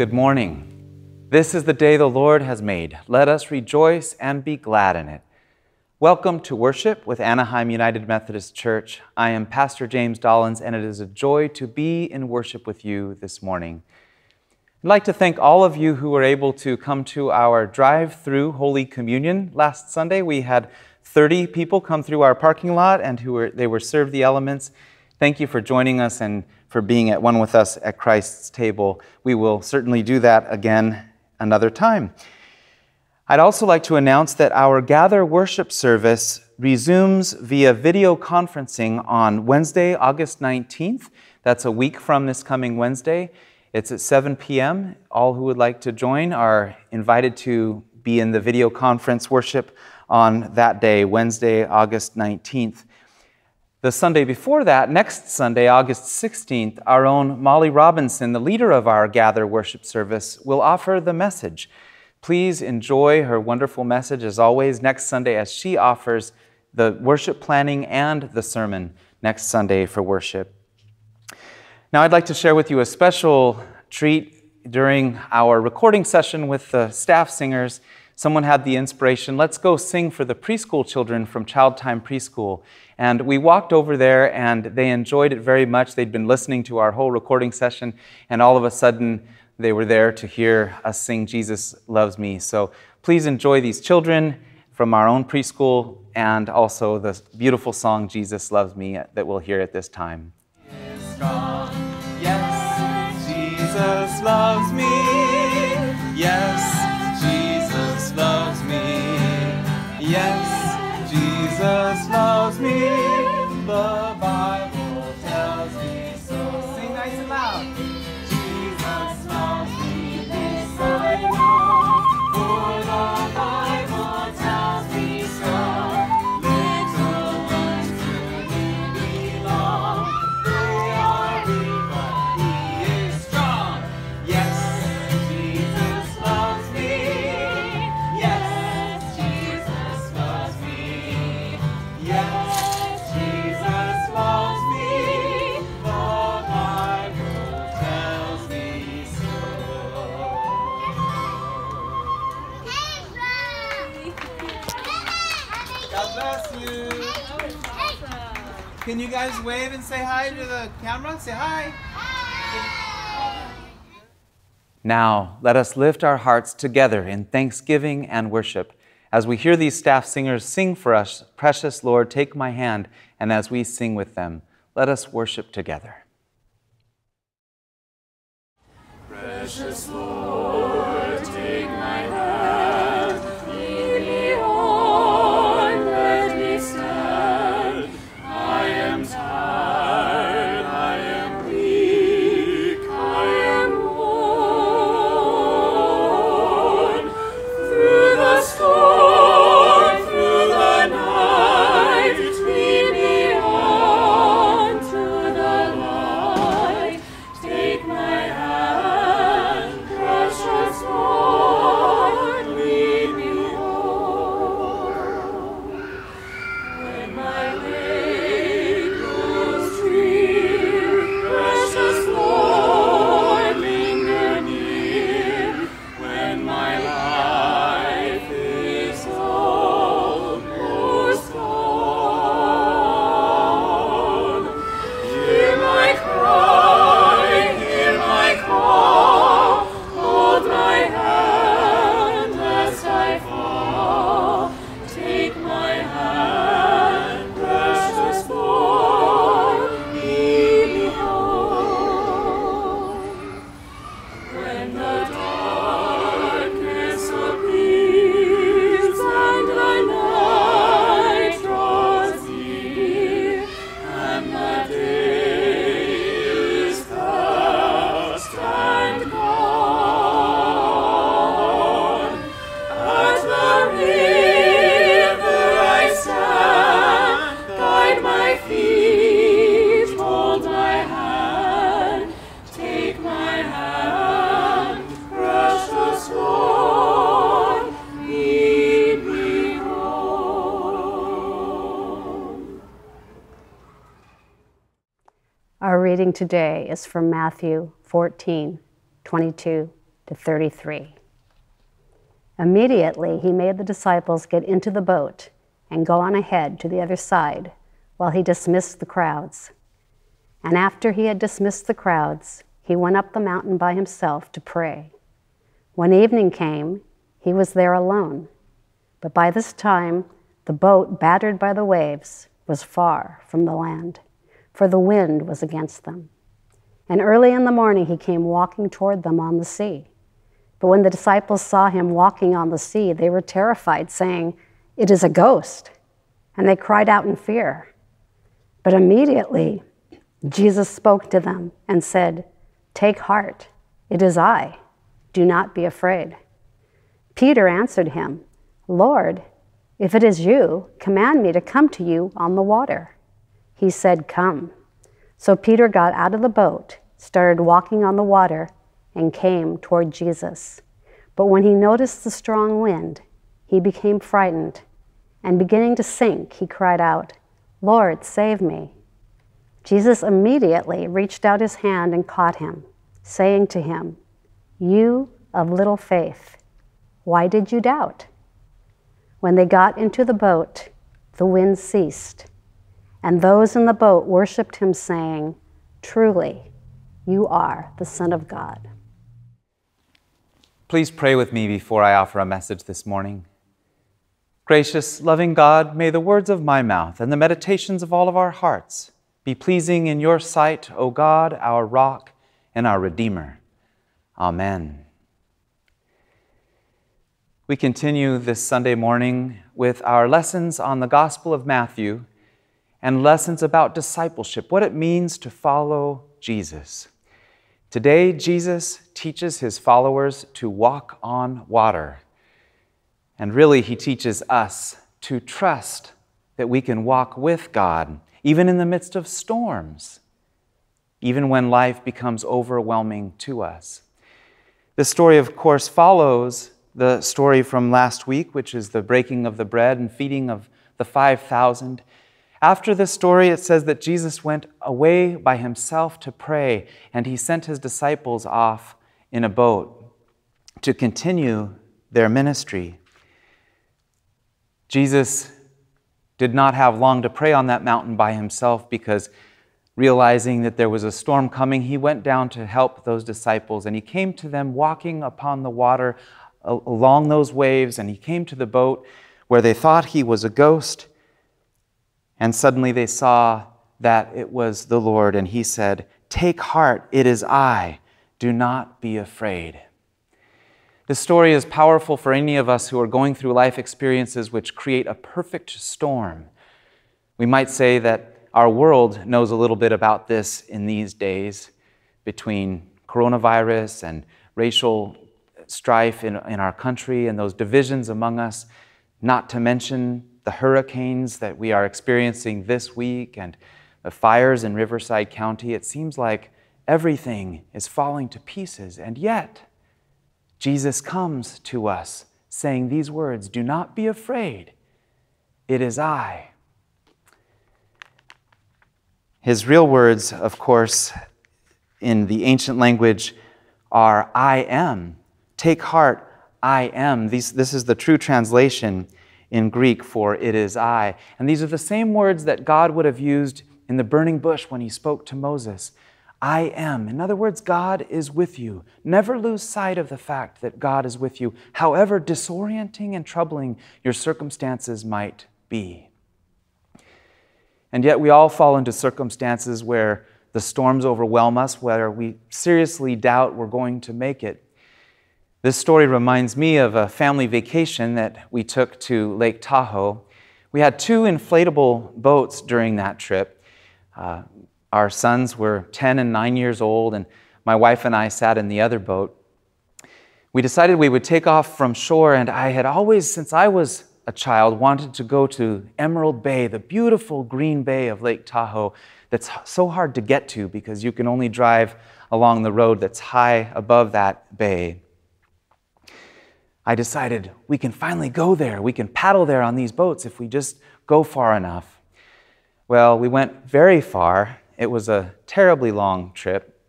Good morning. This is the day the Lord has made. Let us rejoice and be glad in it. Welcome to worship with Anaheim United Methodist Church. I am Pastor James Dollins, and it is a joy to be in worship with you this morning. I'd like to thank all of you who were able to come to our drive through Holy Communion last Sunday. We had 30 people come through our parking lot and who were, they were served the elements. Thank you for joining us and for being at one with us at Christ's table. We will certainly do that again another time. I'd also like to announce that our Gather worship service resumes via video conferencing on Wednesday, August 19th. That's a week from this coming Wednesday. It's at 7 p.m. All who would like to join are invited to be in the video conference worship on that day, Wednesday, August 19th. The Sunday before that, next Sunday, August 16th, our own Molly Robinson, the leader of our Gather worship service, will offer the message. Please enjoy her wonderful message as always next Sunday as she offers the worship planning and the sermon next Sunday for worship. Now, I'd like to share with you a special treat during our recording session with the staff singers someone had the inspiration let's go sing for the preschool children from Child Time Preschool. And we walked over there and they enjoyed it very much. They'd been listening to our whole recording session, and all of a sudden they were there to hear us sing Jesus Loves Me. So please enjoy these children from our own preschool and also the beautiful song Jesus Loves Me that we'll hear at this time. Yes, Jesus loves me. Yes. Yes, Jesus loves me. The Bible the camera? Say hi. Now, let us lift our hearts together in thanksgiving and worship as we hear these staff singers sing for us, Precious Lord, take my hand, and as we sing with them, let us worship together. Precious Lord, today is from Matthew 14, 22 to 33. Immediately, he made the disciples get into the boat and go on ahead to the other side while he dismissed the crowds. And after he had dismissed the crowds, he went up the mountain by himself to pray. When evening came, he was there alone. But by this time, the boat, battered by the waves, was far from the land, for the wind was against them. And early in the morning, he came walking toward them on the sea. But when the disciples saw him walking on the sea, they were terrified, saying, It is a ghost. And they cried out in fear. But immediately Jesus spoke to them and said, Take heart, it is I. Do not be afraid. Peter answered him, Lord, if it is you, command me to come to you on the water. He said, Come. So Peter got out of the boat, started walking on the water, and came toward Jesus. But when he noticed the strong wind, he became frightened, and beginning to sink, he cried out, Lord, save me. Jesus immediately reached out his hand and caught him, saying to him, You of little faith, why did you doubt? When they got into the boat, the wind ceased, and those in the boat worshiped him, saying, Truly, you are the Son of God. Please pray with me before I offer a message this morning. Gracious, loving God, may the words of my mouth and the meditations of all of our hearts be pleasing in your sight, O God, our rock and our Redeemer. Amen. We continue this Sunday morning with our lessons on the Gospel of Matthew and lessons about discipleship, what it means to follow Jesus. Today, Jesus teaches his followers to walk on water. And really, he teaches us to trust that we can walk with God, even in the midst of storms, even when life becomes overwhelming to us. This story, of course, follows the story from last week, which is the breaking of the bread and feeding of the 5,000. After this story, it says that Jesus went away by himself to pray, and he sent his disciples off in a boat to continue their ministry. Jesus did not have long to pray on that mountain by himself because realizing that there was a storm coming, he went down to help those disciples and he came to them walking upon the water along those waves and he came to the boat where they thought he was a ghost and suddenly they saw that it was the Lord, and he said, Take heart, it is I. Do not be afraid. This story is powerful for any of us who are going through life experiences which create a perfect storm. We might say that our world knows a little bit about this in these days between coronavirus and racial strife in, in our country and those divisions among us, not to mention the hurricanes that we are experiencing this week and the fires in Riverside County, it seems like everything is falling to pieces. And yet, Jesus comes to us saying these words Do not be afraid, it is I. His real words, of course, in the ancient language are I am. Take heart, I am. These, this is the true translation in Greek for it is I. And these are the same words that God would have used in the burning bush when he spoke to Moses. I am. In other words, God is with you. Never lose sight of the fact that God is with you, however disorienting and troubling your circumstances might be. And yet, we all fall into circumstances where the storms overwhelm us, where we seriously doubt we're going to make it. This story reminds me of a family vacation that we took to Lake Tahoe. We had two inflatable boats during that trip. Uh, our sons were 10 and 9 years old, and my wife and I sat in the other boat. We decided we would take off from shore, and I had always, since I was a child, wanted to go to Emerald Bay, the beautiful green bay of Lake Tahoe that's so hard to get to because you can only drive along the road that's high above that bay. I decided we can finally go there. We can paddle there on these boats if we just go far enough. Well, we went very far. It was a terribly long trip.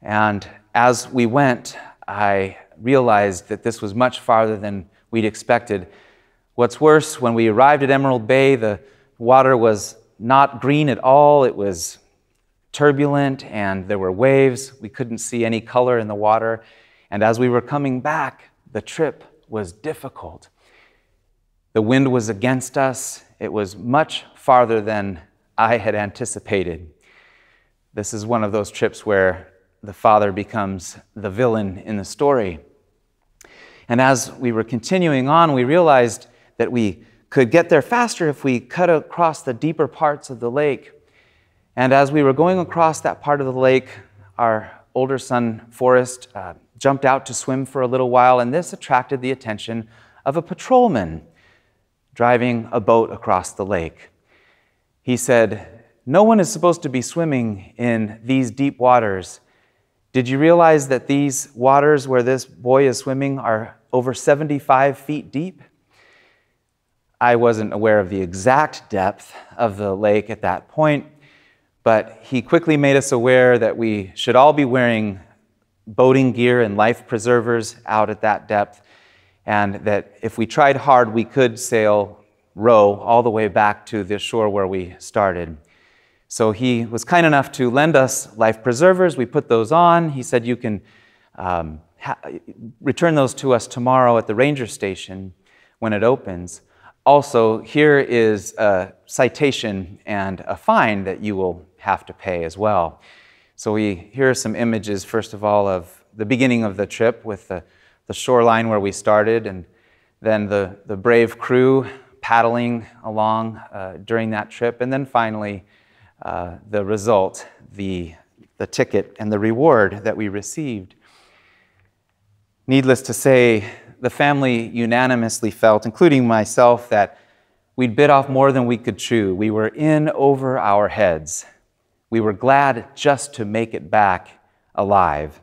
And as we went, I realized that this was much farther than we'd expected. What's worse, when we arrived at Emerald Bay, the water was not green at all. It was turbulent and there were waves. We couldn't see any color in the water. And as we were coming back, the trip was difficult. The wind was against us. It was much farther than I had anticipated. This is one of those trips where the father becomes the villain in the story. And as we were continuing on, we realized that we could get there faster if we cut across the deeper parts of the lake. And as we were going across that part of the lake, our older son, Forrest, uh, jumped out to swim for a little while, and this attracted the attention of a patrolman driving a boat across the lake. He said, No one is supposed to be swimming in these deep waters. Did you realize that these waters where this boy is swimming are over 75 feet deep? I wasn't aware of the exact depth of the lake at that point, but he quickly made us aware that we should all be wearing boating gear and life preservers out at that depth, and that if we tried hard, we could sail, row all the way back to the shore where we started. So he was kind enough to lend us life preservers. We put those on. He said, You can um, return those to us tomorrow at the ranger station when it opens. Also, here is a citation and a fine that you will have to pay as well. So we here are some images, first of all, of the beginning of the trip with the, the shoreline where we started, and then the, the brave crew paddling along uh, during that trip, and then finally uh, the result, the, the ticket and the reward that we received. Needless to say, the family unanimously felt, including myself, that we'd bit off more than we could chew. We were in over our heads. We were glad just to make it back alive.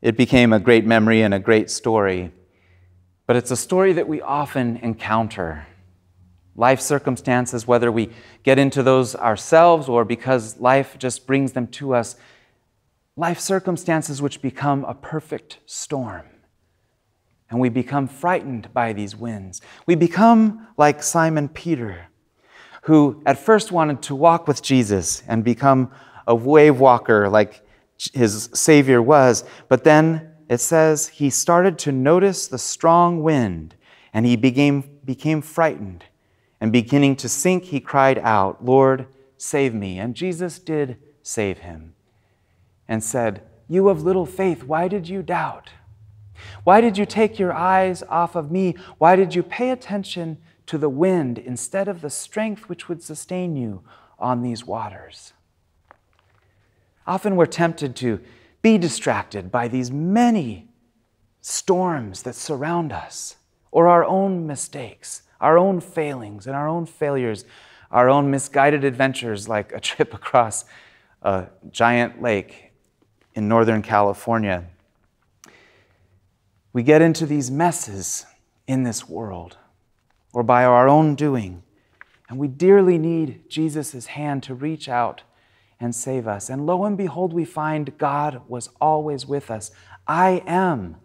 It became a great memory and a great story, but it's a story that we often encounter. Life circumstances, whether we get into those ourselves or because life just brings them to us, life circumstances which become a perfect storm and we become frightened by these winds. We become like Simon Peter, who at first wanted to walk with Jesus and become a wave walker like his Savior was, but then it says he started to notice the strong wind and he became, became frightened. And beginning to sink, he cried out, Lord, save me. And Jesus did save him and said, You of little faith, why did you doubt? Why did you take your eyes off of me? Why did you pay attention to the wind instead of the strength which would sustain you on these waters? Often we're tempted to be distracted by these many storms that surround us, or our own mistakes, our own failings, and our own failures, our own misguided adventures, like a trip across a giant lake in Northern California we get into these messes in this world or by our own doing. And we dearly need Jesus' hand to reach out and save us. And lo and behold, we find God was always with us. I am,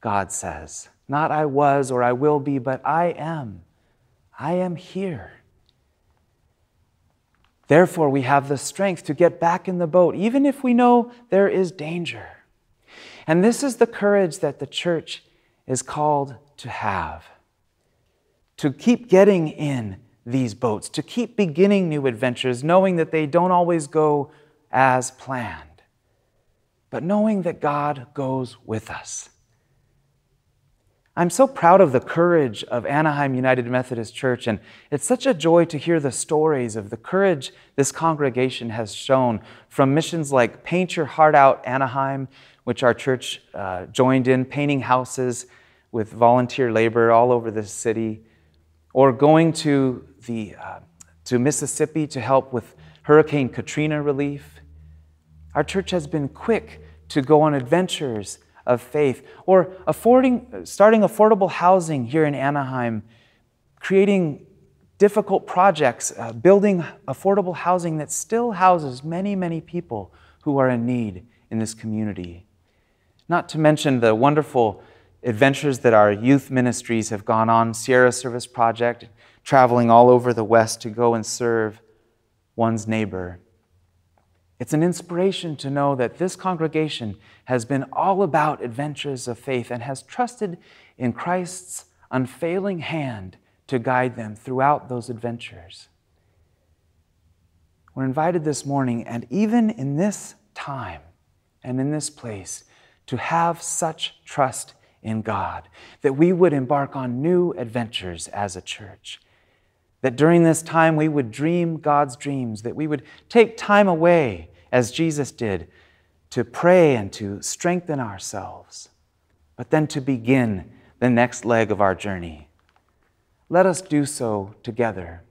God says. Not I was or I will be, but I am. I am here. Therefore, we have the strength to get back in the boat, even if we know there is danger. And this is the courage that the church is called to have to keep getting in these boats, to keep beginning new adventures, knowing that they don't always go as planned, but knowing that God goes with us. I'm so proud of the courage of Anaheim United Methodist Church, and it's such a joy to hear the stories of the courage this congregation has shown from missions like Paint Your Heart Out Anaheim which our church uh, joined in, painting houses with volunteer labor all over the city, or going to, the, uh, to Mississippi to help with Hurricane Katrina relief. Our church has been quick to go on adventures of faith, or affording, starting affordable housing here in Anaheim, creating difficult projects, uh, building affordable housing that still houses many, many people who are in need in this community. not to mention the wonderful adventures that our youth ministries have gone on Sierra Service Project, traveling all over the West to go and serve one's neighbor. It's an inspiration to know that this congregation has been all about adventures of faith and has trusted in Christ's unfailing hand to guide them throughout those adventures. We're invited this morning, and even in this time and in this place, to have such trust in God that we would embark on new adventures as a church. That during this time we would dream God's dreams, that we would take time away, as Jesus did, to pray and to strengthen ourselves, but then to begin the next leg of our journey. Let us do so together.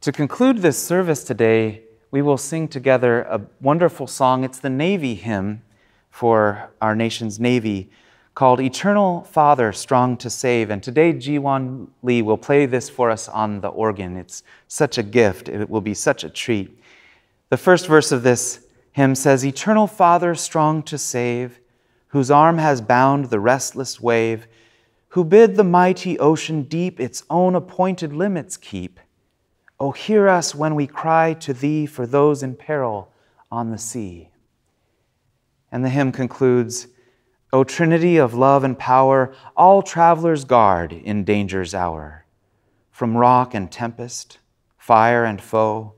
To conclude this service today, we will sing together a wonderful song. It's the Navy hymn for our nation's Navy called Eternal Father, Strong to Save. And today, Jiwon Lee will play this for us on the organ. It's such a gift, it will be such a treat. The first verse of this hymn says, Eternal Father, strong to save, whose arm has bound the restless wave, who bid the mighty ocean deep its own appointed limits keep. Oh, hear us when we cry to thee for those in peril on the sea. And the hymn concludes O Trinity of love and power, all travelers guard in danger's hour. From rock and tempest, fire and foe,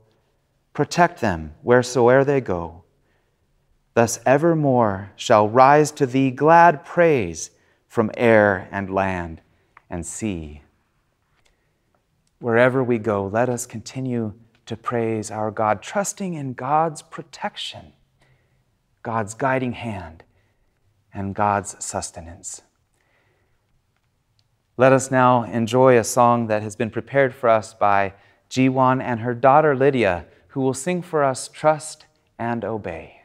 protect them wheresoe'er they go. Thus evermore shall rise to thee glad praise from air and land and sea. Wherever we go, let us continue to praise our God, trusting in God's protection God's guiding hand, and God's sustenance. Let us now enjoy a song that has been prepared for us by Jiwon and her daughter Lydia, who will sing for us Trust and Obey.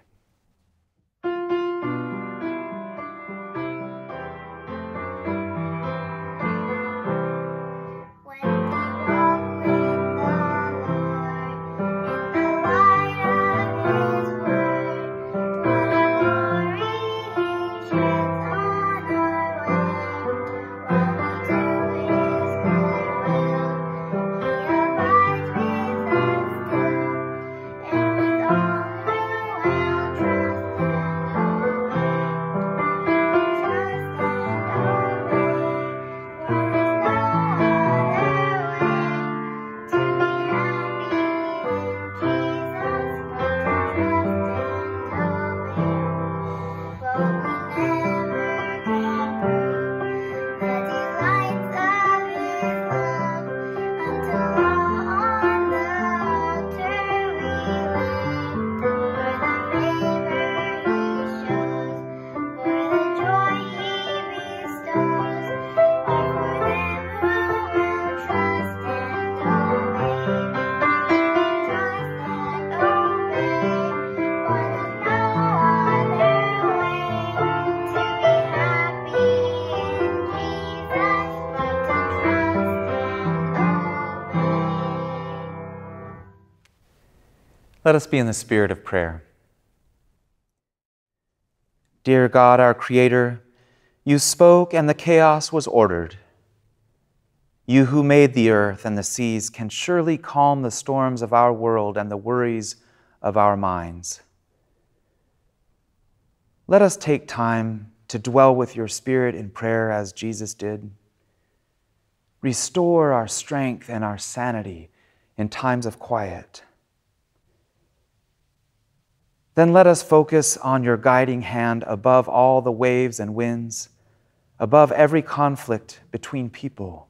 Let us be in the spirit of prayer. Dear God, our Creator, you spoke and the chaos was ordered. You who made the earth and the seas can surely calm the storms of our world and the worries of our minds. Let us take time to dwell with your Spirit in prayer as Jesus did. Restore our strength and our sanity in times of quiet. Then let us focus on your guiding hand above all the waves and winds, above every conflict between people.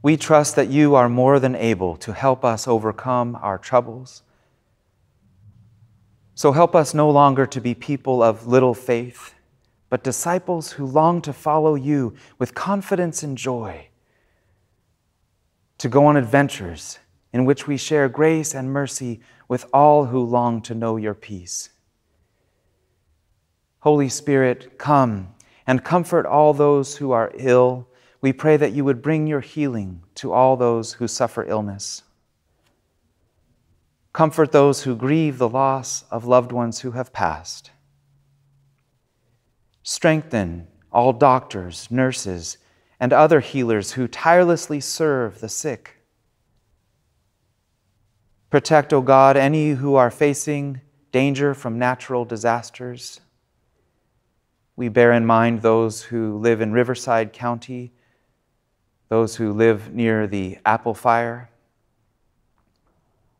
We trust that you are more than able to help us overcome our troubles. So help us no longer to be people of little faith, but disciples who long to follow you with confidence and joy, to go on adventures in which we share grace and mercy with all who long to know your peace. Holy Spirit, come and comfort all those who are ill. We pray that you would bring your healing to all those who suffer illness. Comfort those who grieve the loss of loved ones who have passed. Strengthen all doctors, nurses, and other healers who tirelessly serve the sick. Protect, O God, any who are facing danger from natural disasters. We bear in mind those who live in Riverside County, those who live near the Apple Fire,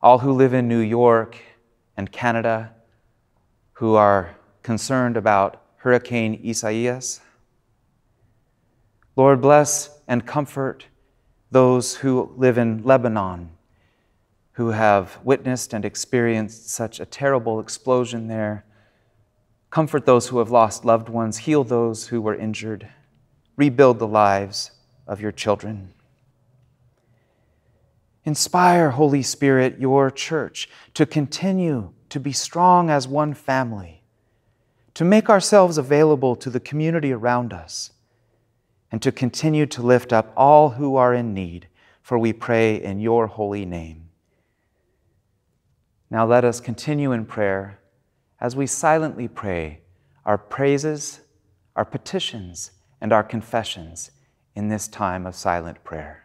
all who live in New York and Canada who are concerned about Hurricane Isaias. Lord, bless and comfort those who live in Lebanon, who have witnessed and experienced such a terrible explosion there. Comfort those who have lost loved ones, heal those who were injured, rebuild the lives of your children. Inspire, Holy Spirit, your church to continue to be strong as one family, to make ourselves available to the community around us, and to continue to lift up all who are in need, for we pray in your holy name. Now let us continue in prayer as we silently pray our praises, our petitions, and our confessions in this time of silent prayer.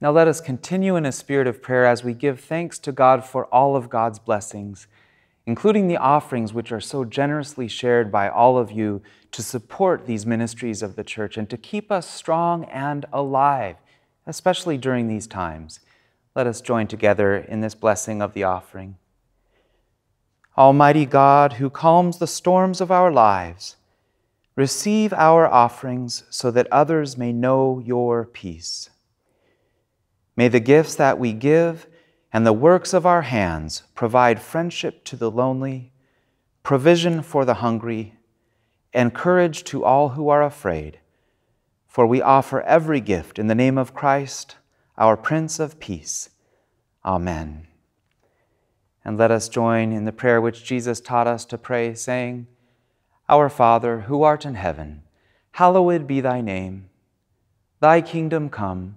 Now let us continue in a spirit of prayer as we give thanks to God for all of God's blessings, including the offerings which are so generously shared by all of you to support these ministries of the church and to keep us strong and alive, especially during these times. Let us join together in this blessing of the offering. Almighty God, who calms the storms of our lives, receive our offerings so that others may know your peace. May the gifts that we give and the works of our hands provide friendship to the lonely, provision for the hungry, and courage to all who are afraid. For we offer every gift in the name of Christ, our Prince of Peace. Amen. And let us join in the prayer which Jesus taught us to pray, saying, Our Father, who art in heaven, hallowed be thy name. Thy kingdom come.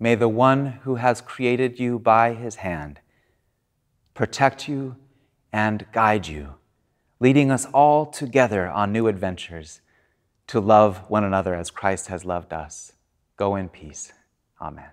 May the one who has created you by his hand protect you and guide you, leading us all together on new adventures to love one another as Christ has loved us. Go in peace. Amen.